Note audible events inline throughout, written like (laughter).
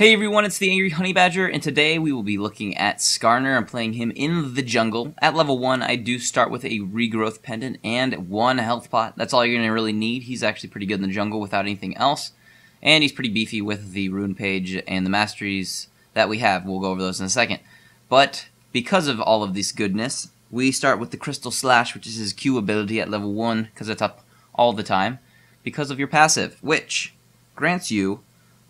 Hey everyone, it's the Angry Honey Badger, and today we will be looking at Skarner. I'm playing him in the jungle. At level 1, I do start with a regrowth pendant and one health pot. That's all you're going to really need. He's actually pretty good in the jungle without anything else. And he's pretty beefy with the rune page and the masteries that we have. We'll go over those in a second. But because of all of this goodness, we start with the Crystal Slash, which is his Q ability at level 1, because it's up all the time, because of your passive, which grants you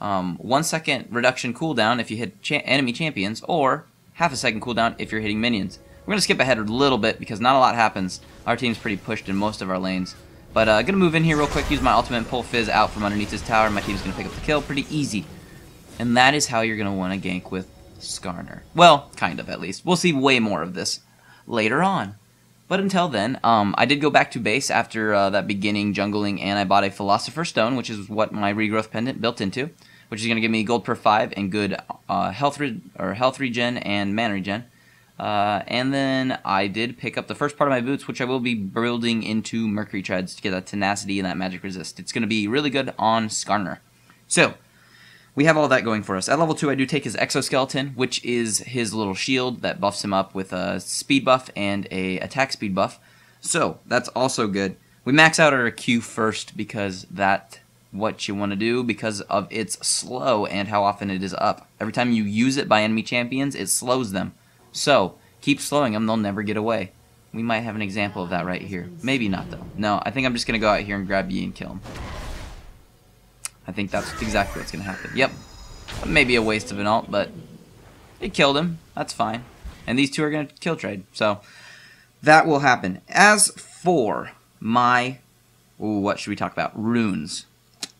um, one second reduction cooldown if you hit cha enemy champions, or half a second cooldown if you're hitting minions. We're going to skip ahead a little bit because not a lot happens. Our team's pretty pushed in most of our lanes. But uh, going to move in here real quick, use my ultimate, pull Fizz out from underneath his tower. My team's going to pick up the kill pretty easy. And that is how you're going to want to gank with Skarner. Well, kind of at least. We'll see way more of this later on. But until then, um, I did go back to base after uh, that beginning jungling, and I bought a Philosopher's Stone, which is what my regrowth pendant built into which is going to give me gold per 5 and good uh, health, re or health regen and mana regen. Uh, and then I did pick up the first part of my boots, which I will be building into Mercury Treads to get that tenacity and that magic resist. It's going to be really good on Skarner. So, we have all that going for us. At level 2, I do take his Exoskeleton, which is his little shield that buffs him up with a speed buff and a attack speed buff. So, that's also good. We max out our Q first because that what you want to do because of its slow and how often it is up. Every time you use it by enemy champions, it slows them. So, keep slowing them, they'll never get away. We might have an example of that right here. Maybe not, though. No, I think I'm just going to go out here and grab Yi and kill him. I think that's exactly what's going to happen. Yep. Maybe a waste of an ult, but it killed him. That's fine. And these two are going to kill trade. So, that will happen. As for my... Ooh, what should we talk about? Runes.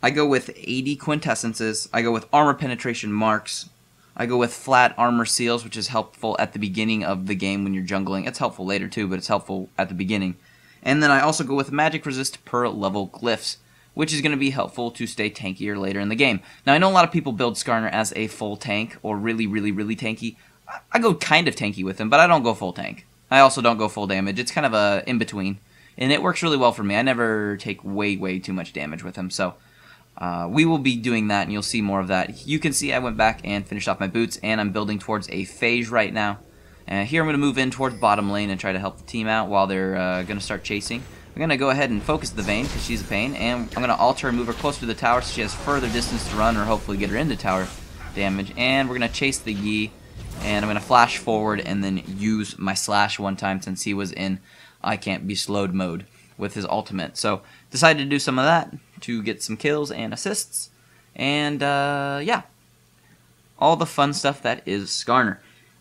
I go with AD quintessences. I go with armor penetration marks. I go with flat armor seals, which is helpful at the beginning of the game when you're jungling. It's helpful later too, but it's helpful at the beginning. And then I also go with magic resist per level glyphs, which is going to be helpful to stay tankier later in the game. Now I know a lot of people build Skarner as a full tank or really, really, really tanky. I go kind of tanky with him, but I don't go full tank. I also don't go full damage. It's kind of a in between, and it works really well for me. I never take way, way too much damage with him, so uh, we will be doing that, and you'll see more of that. You can see I went back and finished off my boots, and I'm building towards a phage right now. And here I'm going to move in towards bottom lane and try to help the team out while they're uh, going to start chasing. I'm going to go ahead and focus the Vayne because she's a pain, and I'm going to alter and move her closer to the tower so she has further distance to run or hopefully get her into tower damage. And we're going to chase the Yi, and I'm going to flash forward and then use my slash one time since he was in I can't be slowed mode with his ultimate. So decided to do some of that to get some kills and assists. And uh, yeah, all the fun stuff that is Skarner.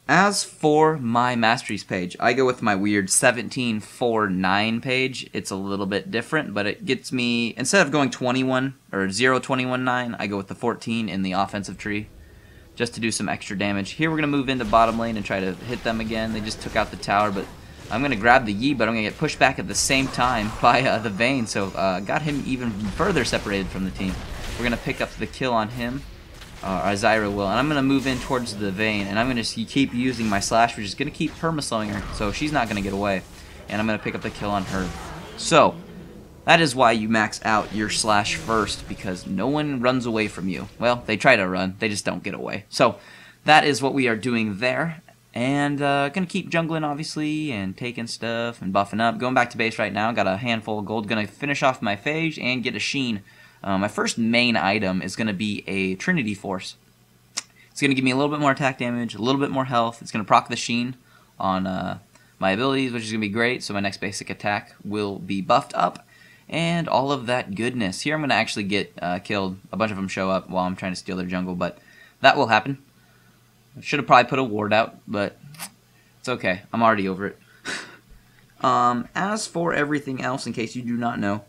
As for my masteries page, I go with my weird 1749 page. It's a little bit different, but it gets me, instead of going 21 or 0219, I go with the 14 in the offensive tree just to do some extra damage. Here we're going to move into bottom lane and try to hit them again. They just took out the tower, but I'm going to grab the Yi, but I'm going to get pushed back at the same time (laughs) by uh, the Vayne, so uh, got him even further separated from the team. We're going to pick up the kill on him, uh, or Zyra will, and I'm going to move in towards the Vayne, and I'm going to keep using my Slash, which is going to keep perma-slowing her, so she's not going to get away, and I'm going to pick up the kill on her. So, that is why you max out your Slash first, because no one runs away from you. Well, they try to run, they just don't get away. So, that is what we are doing there. And uh, gonna keep jungling obviously and taking stuff and buffing up. Going back to base right now. Got a handful of gold. Gonna finish off my phage and get a sheen. Uh, my first main item is gonna be a Trinity Force. It's gonna give me a little bit more attack damage, a little bit more health. It's gonna proc the sheen on uh, my abilities, which is gonna be great. So my next basic attack will be buffed up and all of that goodness. Here I'm going to actually get uh, killed. A bunch of them show up while I'm trying to steal their jungle, but that will happen. Should have probably put a ward out, but it's okay. I'm already over it. (laughs) um, as for everything else, in case you do not know,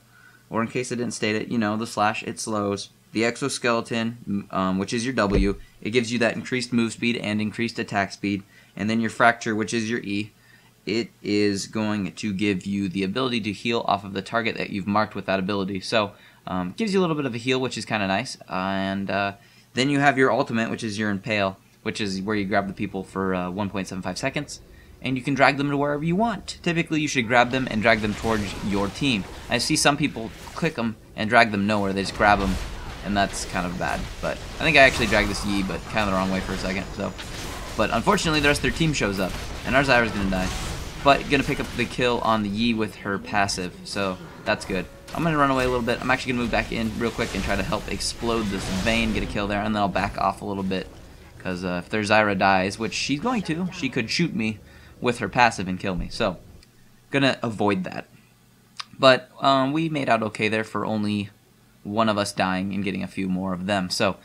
or in case I didn't state it, you know, the slash, it slows. The exoskeleton, um, which is your W, it gives you that increased move speed and increased attack speed. And then your fracture, which is your E, it is going to give you the ability to heal off of the target that you've marked with that ability. So, um, gives you a little bit of a heal, which is kind of nice. and uh, then you have your ultimate, which is your impale which is where you grab the people for uh, 1.75 seconds, and you can drag them to wherever you want. Typically, you should grab them and drag them towards your team. I see some people click them and drag them nowhere. They just grab them and that's kind of bad. But I think I actually dragged this Yi, but kind of the wrong way for a second. So, But unfortunately, the rest of their team shows up, and our Zyra's to die. But to pick up the kill on the Yi with her passive, so that's good. I'm to run away a little bit. I'm actually to move back in real quick and try to help explode this Vayne, get a kill there, and then I'll back off a little bit. Because uh, if their Zyra dies, which she's going to, she could shoot me with her passive and kill me. So, gonna avoid that. But um, we made out okay there for only one of us dying and getting a few more of them. So,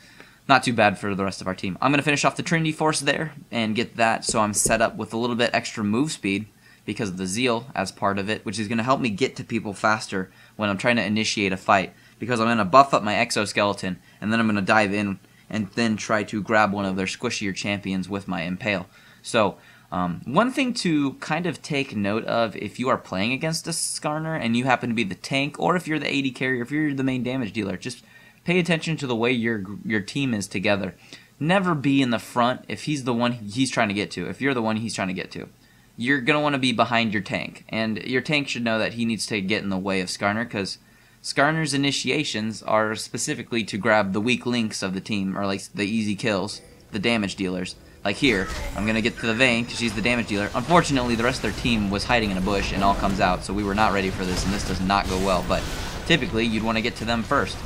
not too bad for the rest of our team. I'm going to finish off the Trinity Force there and get that so I'm set up with a little bit extra move speed because of the Zeal as part of it, which is going to help me get to people faster when I'm trying to initiate a fight because I'm going to buff up my exoskeleton and then I'm going to dive in and then try to grab one of their squishier champions with my Impale. So, um, one thing to kind of take note of if you are playing against a Skarner and you happen to be the tank, or if you're the AD carrier, if you're the main damage dealer, just pay attention to the way your your team is together. Never be in the front if he's the one he's trying to get to. If you're the one he's trying to get to, you're gonna want to be behind your tank, and your tank should know that he needs to get in the way of Skarner because Skarner's initiations are specifically to grab the weak links of the team, or like the easy kills, the damage dealers. Like here, I'm gonna get to the Vayne because she's the damage dealer. Unfortunately, the rest of their team was hiding in a bush and all comes out, so we were not ready for this, and this does not go well. But typically, you'd want to get to them first.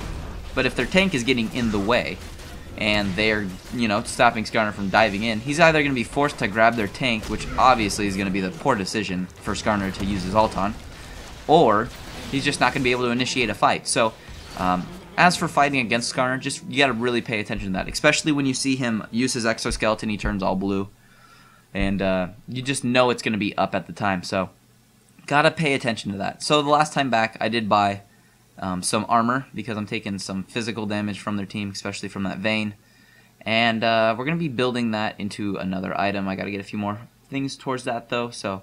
But if their tank is getting in the way, and they're, you know, stopping Skarner from diving in, he's either going to be forced to grab their tank, which obviously is going to be the poor decision for Skarner to use his ult on, or he's just not going to be able to initiate a fight. So, um, as for fighting against Skarner, just you got to really pay attention to that, especially when you see him use his exoskeleton, he turns all blue, and uh, you just know it's going to be up at the time. So, gotta pay attention to that. So the last time back, I did buy um, some armor because I'm taking some physical damage from their team, especially from that Vayne. And uh, we're going to be building that into another item. I got to get a few more things towards that though, so I'm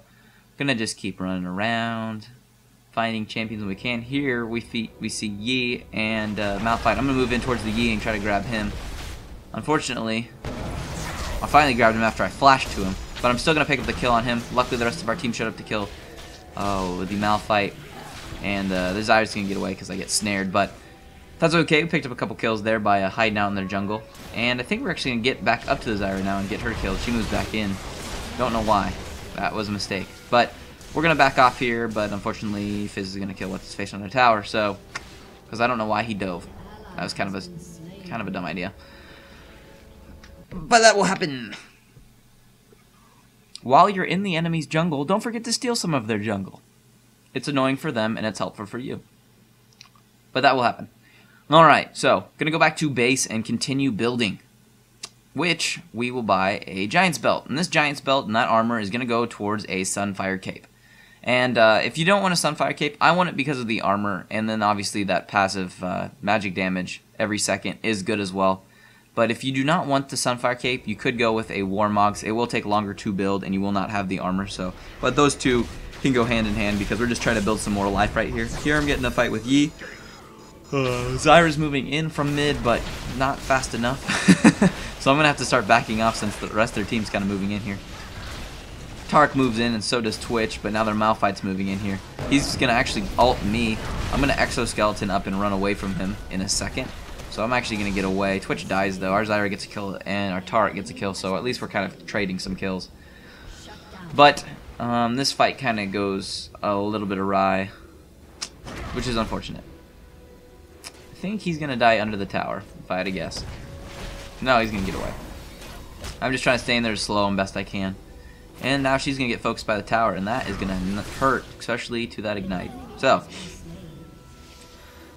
going to just keep running around, finding champions when we can. Here we, fe we see Yi and uh, Malphite. I'm going to move in towards the Yi and try to grab him. Unfortunately, I finally grabbed him after I flashed to him, but I'm still going to pick up the kill on him. Luckily the rest of our team showed up to kill oh, the Malphite and uh, the Zyra's gonna get away because I get snared, but that's okay. We picked up a couple kills there by uh, hiding out in their jungle, and I think we're actually gonna get back up to the Zyra now and get her killed. She moves back in. Don't know why. That was a mistake. But we're gonna back off here, but unfortunately Fizz is gonna kill what's face on the tower, so because I don't know why he dove. That was kind of a kind of a dumb idea. But that will happen. While you're in the enemy's jungle, don't forget to steal some of their jungle. It's annoying for them and it's helpful for you. But that will happen. Alright, so, gonna go back to base and continue building. Which, we will buy a Giant's Belt. And this Giant's Belt and that armor is gonna go towards a Sunfire Cape. And uh, if you don't want a Sunfire Cape, I want it because of the armor, and then obviously that passive uh, magic damage every second is good as well. But if you do not want the Sunfire Cape, you could go with a Warmogs. It will take longer to build, and you will not have the armor. So, But those two can go hand in hand because we're just trying to build some more life right here. Here I'm getting a fight with Yi. Uh, Zyra's moving in from mid, but not fast enough. (laughs) so I'm going to have to start backing off since the rest of their team's kind of moving in here. Taric moves in and so does Twitch, but now their Malphite's moving in here. He's going to actually ult me. I'm going to exoskeleton up and run away from him in a second. So I'm actually going to get away. Twitch dies though. Our Zyra gets a kill and our Taric gets a kill, so at least we're kind of trading some kills. But um, this fight kind of goes a little bit awry, which is unfortunate. I think he's going to die under the tower, if I had to guess. No, he's going to get away. I'm just trying to stay in there as slow and best I can. And now she's going to get focused by the tower, and that is going to hurt, especially to that Ignite. So,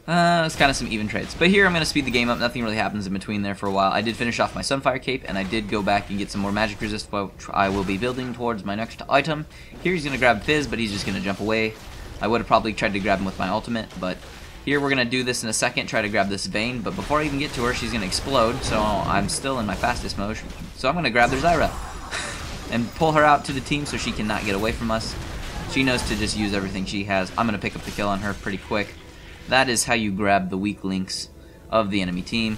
uh, it's kind of some even trades. But here I'm going to speed the game up. Nothing really happens in between there for a while. I did finish off my Sunfire Cape, and I did go back and get some more Magic Resist, which I will be building towards my next item. Here he's going to grab Fizz, but he's just going to jump away. I would have probably tried to grab him with my ultimate, but here we're going to do this in a second, try to grab this Vayne, but before I even get to her, she's going to explode, so I'm still in my fastest motion. So I'm going to grab their Zyra and pull her out to the team so she cannot get away from us. She knows to just use everything she has. I'm going to pick up the kill on her pretty quick. That is how you grab the weak links of the enemy team.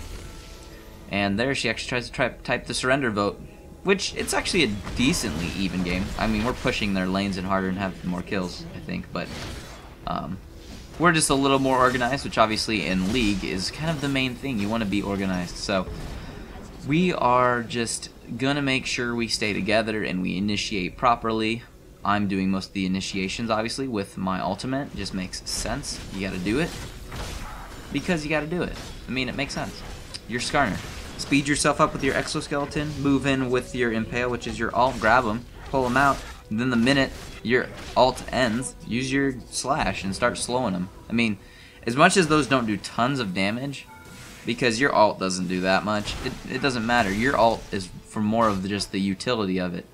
And there she actually tries to try, type the surrender vote, which it's actually a decently even game. I mean, we're pushing their lanes in harder and have more kills, I think, but um, we're just a little more organized, which obviously in League is kind of the main thing. You want to be organized. So we are just to make sure we stay together and we initiate properly. I'm doing most of the initiations, obviously, with my ultimate. It just makes sense. You got to do it because you got to do it. I mean, it makes sense. You're Skarner. Speed yourself up with your exoskeleton, move in with your impale, which is your alt, grab them, pull them out, and then the minute your alt ends, use your slash and start slowing them. I mean, as much as those don't do tons of damage, because your alt doesn't do that much, it, it doesn't matter. Your alt is for more of just the utility of it.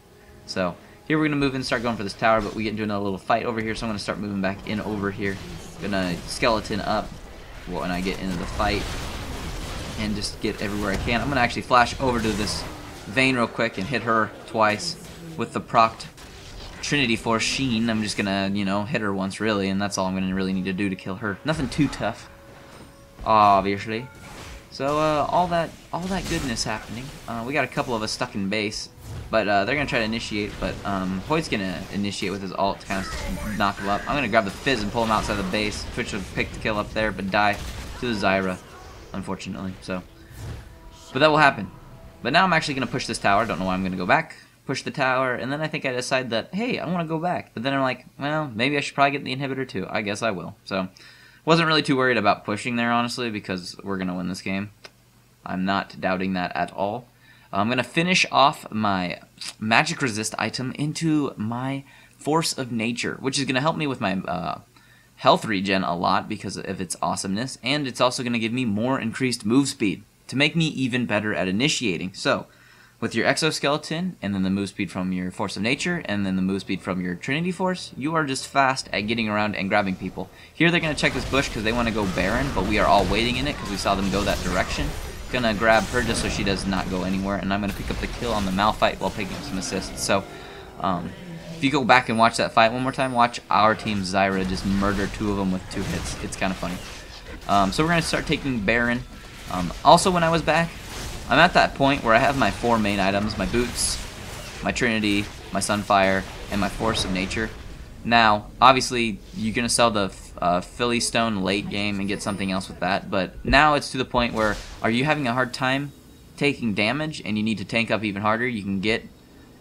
So, here we're going to move in and start going for this tower, but we get into another little fight over here, so I'm going to start moving back in over here. Gonna skeleton up when I get into the fight and just get everywhere I can. I'm going to actually flash over to this Vayne real quick and hit her twice with the proct Trinity Force Sheen. I'm just going to, you know, hit her once really, and that's all I'm going to really need to do to kill her. Nothing too tough, obviously. So uh, all that all that goodness happening. Uh, we got a couple of us stuck in base, but uh, they're gonna try to initiate. But um, Hoyt's gonna initiate with his alt to kind of knock him up. I'm gonna grab the Fizz and pull him outside the base. Twitch will pick the kill up there, but die to the Zyra, unfortunately. So, but that will happen. But now I'm actually gonna push this tower. Don't know why I'm gonna go back. Push the tower, and then I think I decide that hey, I want to go back. But then I'm like, well, maybe I should probably get the inhibitor too. I guess I will. So. Wasn't really too worried about pushing there, honestly, because we're going to win this game. I'm not doubting that at all. I'm going to finish off my magic resist item into my force of nature, which is going to help me with my uh, health regen a lot because of its awesomeness, and it's also going to give me more increased move speed to make me even better at initiating. So, with your exoskeleton, and then the move speed from your force of nature, and then the move speed from your trinity force, you are just fast at getting around and grabbing people. Here they're going to check this bush because they want to go Baron, but we are all waiting in it because we saw them go that direction. Gonna grab her just so she does not go anywhere, and I'm gonna pick up the kill on the Malphite while picking up some assists. So, um, if you go back and watch that fight one more time, watch our team Zyra just murder two of them with two hits. It's kind of funny. Um, so we're gonna start taking Baron. Um, also, when I was back, I'm at that point where I have my four main items, my boots, my Trinity, my Sunfire, and my Force of Nature. Now, obviously, you're going to sell the uh, Philly Stone late game and get something else with that, but now it's to the point where are you having a hard time taking damage and you need to tank up even harder, you can get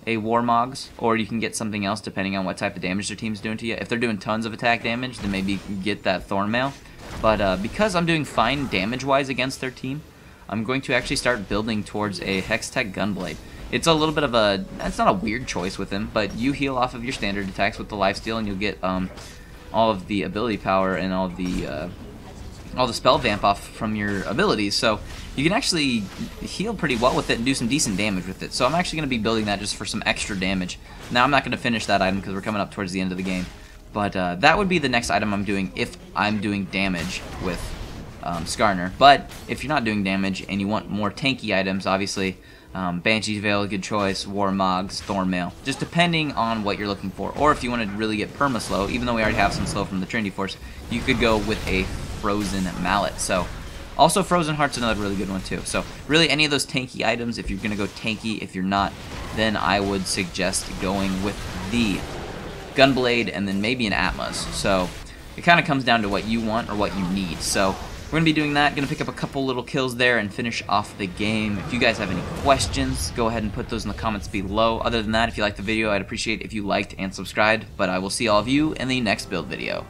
a Warmogs, or you can get something else depending on what type of damage their team's doing to you. If they're doing tons of attack damage, then maybe get that Thornmail. But uh, because I'm doing fine damage-wise against their team, I'm going to actually start building towards a Hextech Gunblade. It's a little bit of a, it's not a weird choice with him, but you heal off of your standard attacks with the lifesteal and you'll get um, all of the ability power and all the uh, all the spell vamp off from your abilities. So you can actually heal pretty well with it and do some decent damage with it. So I'm actually going to be building that just for some extra damage. Now I'm not going to finish that item because we're coming up towards the end of the game. But uh, that would be the next item I'm doing if I'm doing damage with um, Skarner. But if you're not doing damage and you want more tanky items, obviously um, Banshee's Veil, good choice, Warmogs, Thornmail, just depending on what you're looking for. Or if you want to really get perma slow, even though we already have some slow from the Trinity Force, you could go with a Frozen Mallet. So also Frozen Heart's another really good one too. So really any of those tanky items, if you're going to go tanky, if you're not, then I would suggest going with the Gunblade and then maybe an Atmas. So it kind of comes down to what you want or what you need. So we're going to be doing that, going to pick up a couple little kills there and finish off the game. If you guys have any questions, go ahead and put those in the comments below. Other than that, if you liked the video, I'd appreciate if you liked and subscribed, but I will see all of you in the next build video.